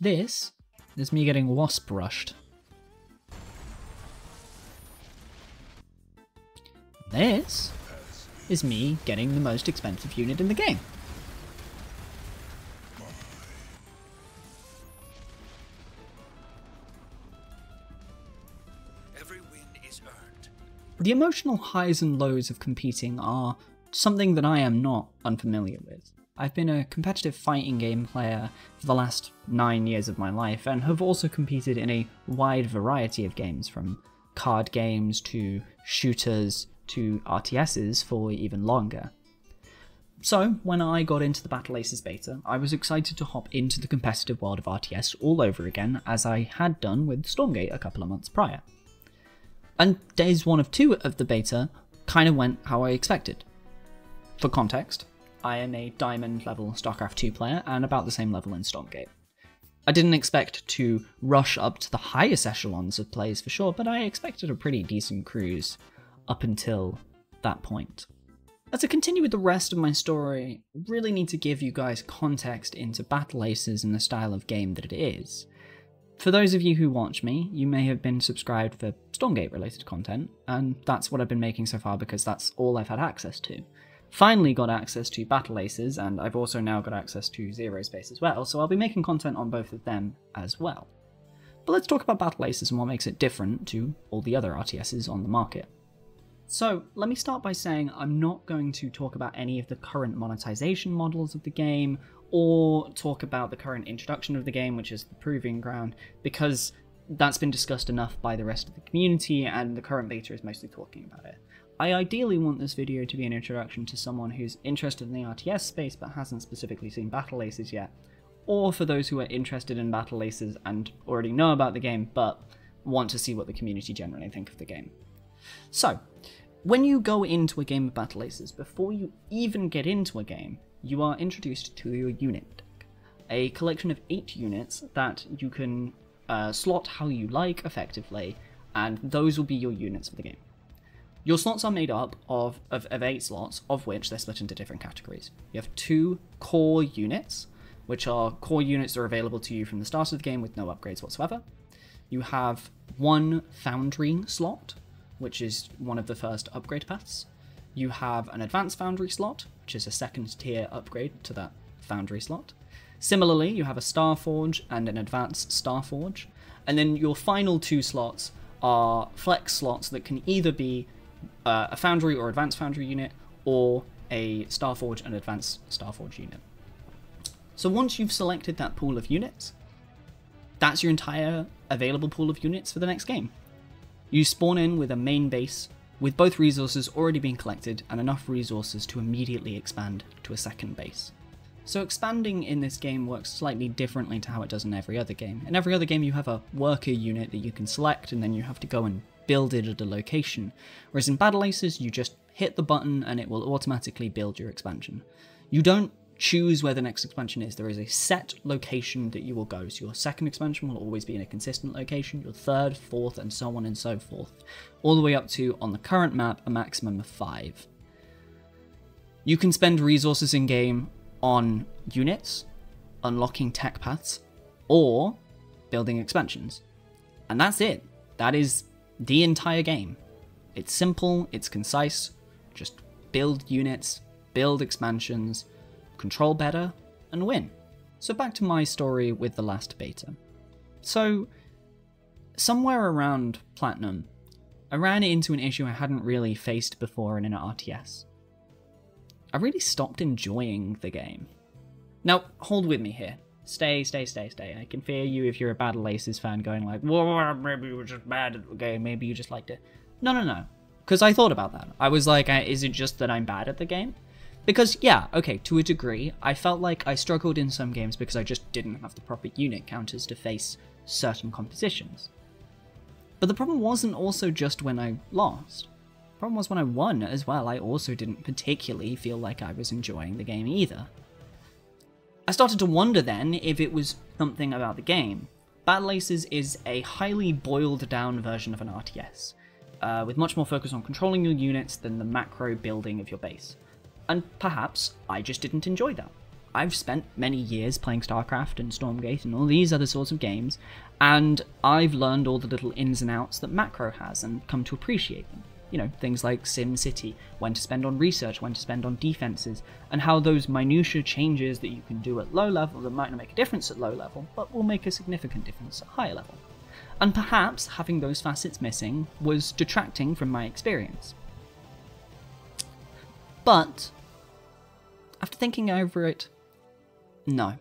This is me getting wasp rushed. This is me getting the most expensive unit in the game. Every win is earned. The emotional highs and lows of competing are something that I am not unfamiliar with. I've been a competitive fighting game player for the last nine years of my life and have also competed in a wide variety of games from card games to shooters to RTSs for even longer. So, when I got into the Battle Aces beta, I was excited to hop into the competitive world of RTS all over again, as I had done with Stormgate a couple of months prior. And days one of two of the beta kind of went how I expected. For context, I am a diamond level StarCraft 2 player and about the same level in Stormgate. I didn't expect to rush up to the highest echelons of plays for sure, but I expected a pretty decent cruise up until that point. As I continue with the rest of my story, I really need to give you guys context into Battle Aces and the style of game that it is. For those of you who watch me, you may have been subscribed for Stormgate related content, and that's what I've been making so far because that's all I've had access to. Finally got access to Battle Aces, and I've also now got access to Zero Space as well, so I'll be making content on both of them as well. But let's talk about Battle Aces and what makes it different to all the other RTSs on the market. So, let me start by saying I'm not going to talk about any of the current monetization models of the game, or talk about the current introduction of the game, which is the Proving Ground, because that's been discussed enough by the rest of the community, and the current beta is mostly talking about it. I ideally want this video to be an introduction to someone who's interested in the RTS space but hasn't specifically seen Battle Aces yet, or for those who are interested in Battle Aces and already know about the game but want to see what the community generally think of the game. So, when you go into a game of Battle Aces, before you even get into a game, you are introduced to your unit deck. A collection of eight units that you can uh, slot how you like effectively, and those will be your units for the game. Your slots are made up of, of, of eight slots, of which they're split into different categories. You have two core units, which are core units that are available to you from the start of the game with no upgrades whatsoever. You have one foundry slot, which is one of the first upgrade paths. You have an advanced foundry slot, which is a second tier upgrade to that foundry slot. Similarly, you have a Starforge and an advanced Starforge. And then your final two slots are flex slots that can either be uh, a foundry or advanced foundry unit, or a Starforge and advanced Starforge unit. So once you've selected that pool of units, that's your entire available pool of units for the next game. You spawn in with a main base with both resources already being collected and enough resources to immediately expand to a second base. So expanding in this game works slightly differently to how it does in every other game. In every other game you have a worker unit that you can select and then you have to go and build it at a location, whereas in Battle Aces you just hit the button and it will automatically build your expansion. You don't choose where the next expansion is. There is a set location that you will go. So your second expansion will always be in a consistent location, your third, fourth, and so on and so forth, all the way up to, on the current map, a maximum of five. You can spend resources in game on units, unlocking tech paths, or building expansions. And that's it. That is the entire game. It's simple, it's concise, just build units, build expansions, control better, and win. So back to my story with the last beta. So, somewhere around Platinum, I ran into an issue I hadn't really faced before in an RTS. I really stopped enjoying the game. Now, hold with me here. Stay, stay, stay, stay. I can fear you if you're a Battle Aces fan going like, well, maybe you were just bad at the game, maybe you just liked it. No, no, no. Because I thought about that. I was like, is it just that I'm bad at the game? Because, yeah, okay, to a degree, I felt like I struggled in some games because I just didn't have the proper unit counters to face certain compositions. But the problem wasn't also just when I lost. Problem was when I won as well, I also didn't particularly feel like I was enjoying the game either. I started to wonder then if it was something about the game. Battle Aces is a highly boiled down version of an RTS, uh, with much more focus on controlling your units than the macro building of your base. And perhaps I just didn't enjoy that. I've spent many years playing StarCraft and Stormgate and all these other sorts of games, and I've learned all the little ins and outs that macro has and come to appreciate them. You know, things like SimCity, when to spend on research, when to spend on defenses, and how those minutiae changes that you can do at low level that might not make a difference at low level, but will make a significant difference at higher level. And perhaps having those facets missing was detracting from my experience. But, after thinking over it, no.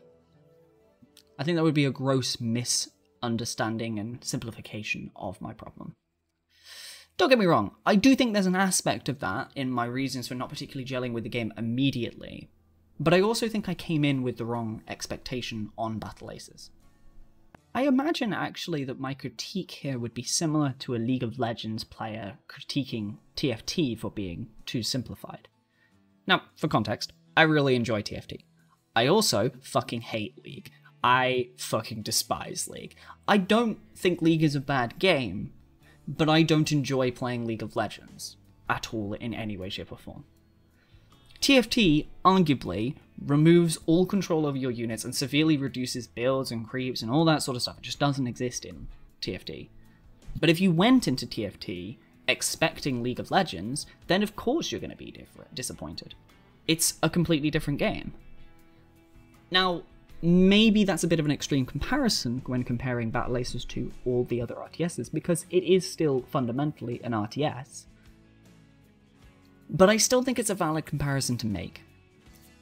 I think that would be a gross misunderstanding and simplification of my problem. Don't get me wrong, I do think there's an aspect of that in my reasons for not particularly gelling with the game immediately, but I also think I came in with the wrong expectation on Battle Aces. I imagine actually that my critique here would be similar to a League of Legends player critiquing TFT for being too simplified. Now, for context, I really enjoy TFT. I also fucking hate League. I fucking despise League. I don't think League is a bad game, but I don't enjoy playing League of Legends at all in any way, shape, or form. TFT arguably removes all control over your units and severely reduces builds and creeps and all that sort of stuff. It just doesn't exist in TFT. But if you went into TFT expecting League of Legends, then of course you're going to be different, disappointed. It's a completely different game. Now, maybe that's a bit of an extreme comparison when comparing Battle Aces to all the other RTSs, because it is still fundamentally an RTS. But I still think it's a valid comparison to make.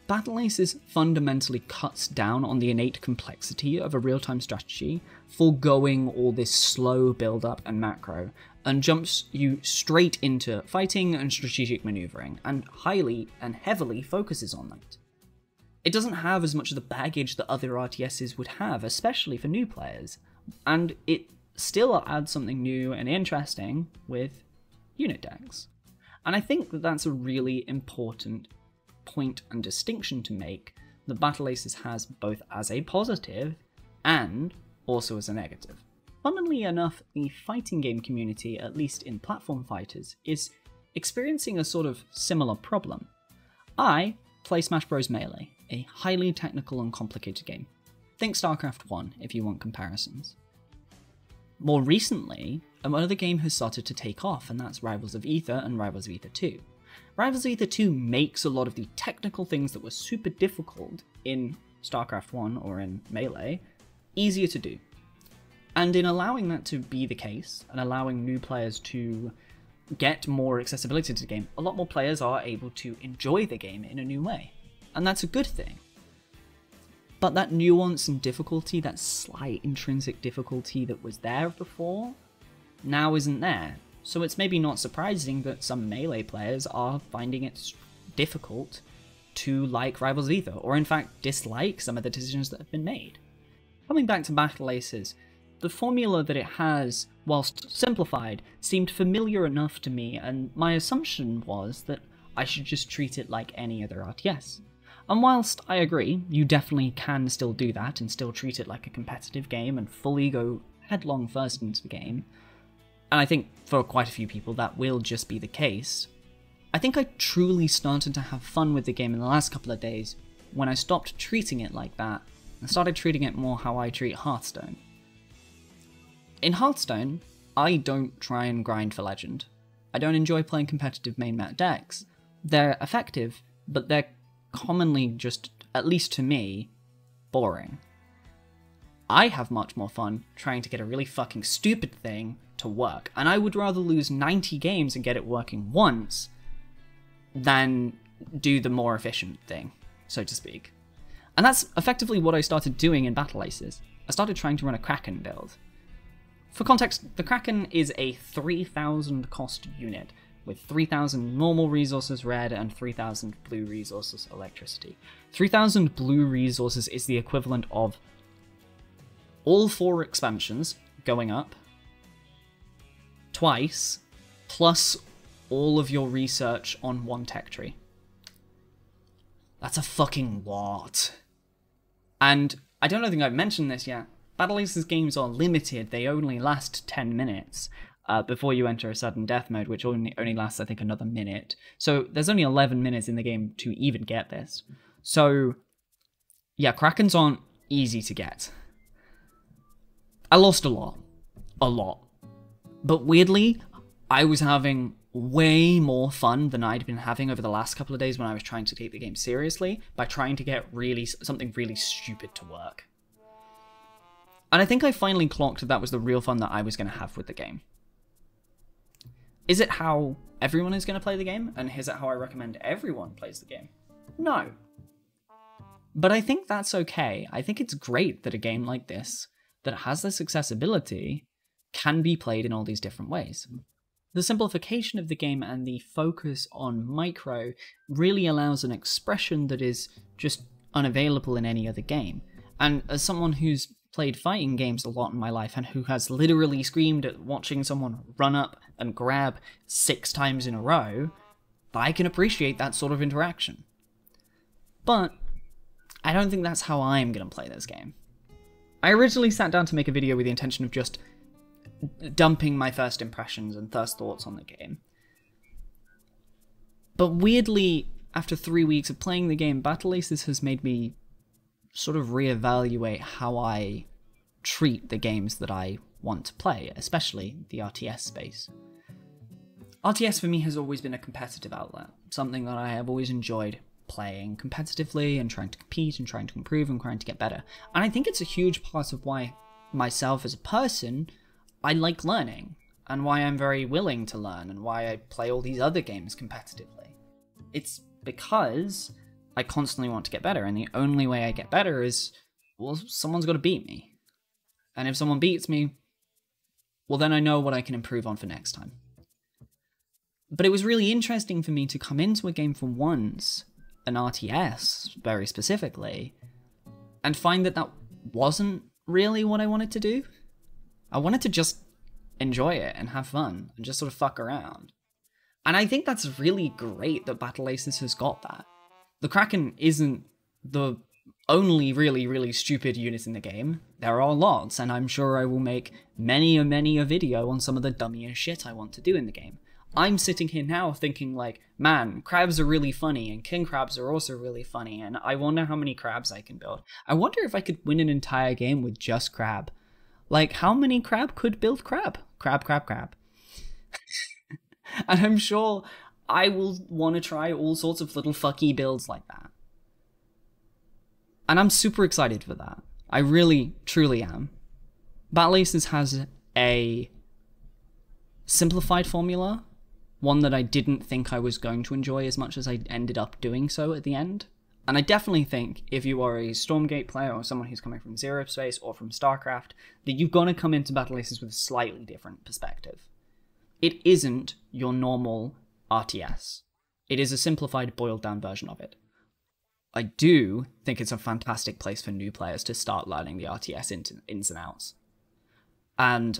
Battle Aces fundamentally cuts down on the innate complexity of a real time strategy, foregoing all this slow build up and macro, and jumps you straight into fighting and strategic maneuvering, and highly and heavily focuses on that. It doesn't have as much of the baggage that other RTSs would have, especially for new players, and it still adds something new and interesting with unit decks. And I think that that's a really important point and distinction to make that Battle Aces has both as a positive and also as a negative. Funnily enough, the fighting game community, at least in platform fighters, is experiencing a sort of similar problem. I play Smash Bros. Melee, a highly technical and complicated game. Think StarCraft 1 if you want comparisons. More recently, another game has started to take off, and that's Rivals of Aether and Rivals of Aether 2. Rivals of Aether 2 makes a lot of the technical things that were super difficult in StarCraft 1 or in Melee easier to do. And in allowing that to be the case, and allowing new players to get more accessibility to the game, a lot more players are able to enjoy the game in a new way and that's a good thing. But that nuance and difficulty, that slight intrinsic difficulty that was there before, now isn't there. So it's maybe not surprising that some melee players are finding it difficult to like Rivals Aether, or in fact dislike some of the decisions that have been made. Coming back to Battle Aces, the formula that it has, whilst simplified, seemed familiar enough to me, and my assumption was that I should just treat it like any other RTS. And whilst I agree, you definitely can still do that and still treat it like a competitive game and fully go headlong first into the game, and I think for quite a few people that will just be the case, I think I truly started to have fun with the game in the last couple of days when I stopped treating it like that and started treating it more how I treat Hearthstone. In Hearthstone, I don't try and grind for Legend. I don't enjoy playing competitive main mat decks. They're effective, but they're commonly just, at least to me, boring. I have much more fun trying to get a really fucking stupid thing to work, and I would rather lose 90 games and get it working once than do the more efficient thing, so to speak. And that's effectively what I started doing in Battle Aces. I started trying to run a Kraken build. For context, the Kraken is a 3000 cost unit, with 3000 normal resources red and 3000 blue resources electricity. 3000 blue resources is the equivalent of all four expansions going up twice, plus all of your research on one tech tree. That's a fucking lot. And I don't think I've mentioned this yet. Battle Aces games are limited, they only last 10 minutes uh, before you enter a sudden death mode, which only, only lasts, I think, another minute. So there's only 11 minutes in the game to even get this. So yeah, Krakens aren't easy to get. I lost a lot. A lot. But weirdly, I was having way more fun than I'd been having over the last couple of days when I was trying to take the game seriously by trying to get really something really stupid to work. And I think I finally clocked that that was the real fun that I was going to have with the game. Is it how everyone is going to play the game? And is it how I recommend everyone plays the game? No. But I think that's okay. I think it's great that a game like this, that has this accessibility, can be played in all these different ways. The simplification of the game and the focus on micro really allows an expression that is just unavailable in any other game. And as someone who's played fighting games a lot in my life and who has literally screamed at watching someone run up and grab six times in a row, I can appreciate that sort of interaction. But I don't think that's how I'm going to play this game. I originally sat down to make a video with the intention of just dumping my first impressions and first thoughts on the game. But weirdly, after three weeks of playing the game, Battle Aces has made me sort of reevaluate how I treat the games that I want to play, especially the RTS space. RTS for me has always been a competitive outlet, something that I have always enjoyed playing competitively and trying to compete and trying to improve and trying to get better. And I think it's a huge part of why myself as a person, I like learning and why I'm very willing to learn and why I play all these other games competitively. It's because I constantly want to get better, and the only way I get better is, well, someone's got to beat me. And if someone beats me, well, then I know what I can improve on for next time. But it was really interesting for me to come into a game for once, an RTS very specifically, and find that that wasn't really what I wanted to do. I wanted to just enjoy it and have fun and just sort of fuck around. And I think that's really great that Battle Aces has got that the Kraken isn't the only really, really stupid unit in the game. There are lots, and I'm sure I will make many and many a video on some of the dummiest shit I want to do in the game. I'm sitting here now thinking like, man, crabs are really funny, and king crabs are also really funny, and I wonder how many crabs I can build. I wonder if I could win an entire game with just crab. Like, how many crab could build crab? Crab, crab, crab. and I'm sure I will want to try all sorts of little fucky builds like that. And I'm super excited for that. I really, truly am. Battle Aces has a simplified formula, one that I didn't think I was going to enjoy as much as I ended up doing so at the end. And I definitely think if you are a Stormgate player or someone who's coming from Zero Space or from StarCraft, that you've got to come into Battle Aces with a slightly different perspective. It isn't your normal RTS. It is a simplified, boiled down version of it. I do think it's a fantastic place for new players to start learning the RTS ins and outs. And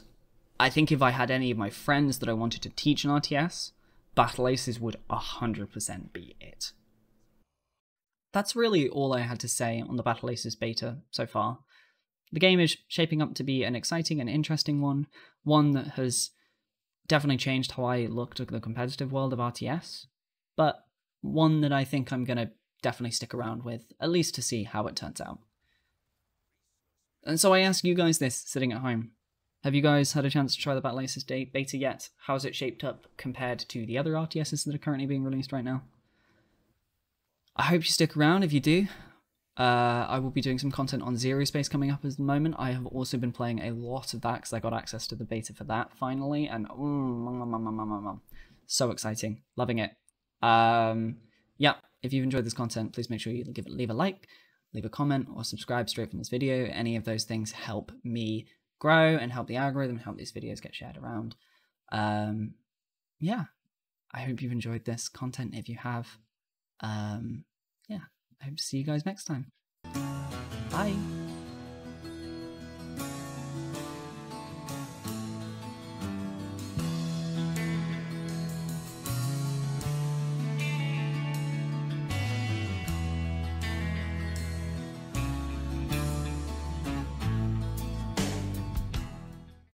I think if I had any of my friends that I wanted to teach an RTS, Battle Aces would 100% be it. That's really all I had to say on the Battle Aces beta so far. The game is shaping up to be an exciting and interesting one, one that has definitely changed how I looked at the competitive world of RTS, but one that I think I'm going to definitely stick around with, at least to see how it turns out. And so I ask you guys this, sitting at home. Have you guys had a chance to try the Battle Aces beta yet? How's it shaped up compared to the other RTSs that are currently being released right now? I hope you stick around if you do. Uh, I will be doing some content on Zero Space coming up at the moment. I have also been playing a lot of that because I got access to the beta for that finally, and mm, so exciting, loving it. Um, yeah, if you've enjoyed this content, please make sure you give it, leave a like, leave a comment, or subscribe straight from this video. Any of those things help me grow and help the algorithm, help these videos get shared around. Um, yeah, I hope you've enjoyed this content. If you have, um, yeah. I hope to see you guys next time. Bye.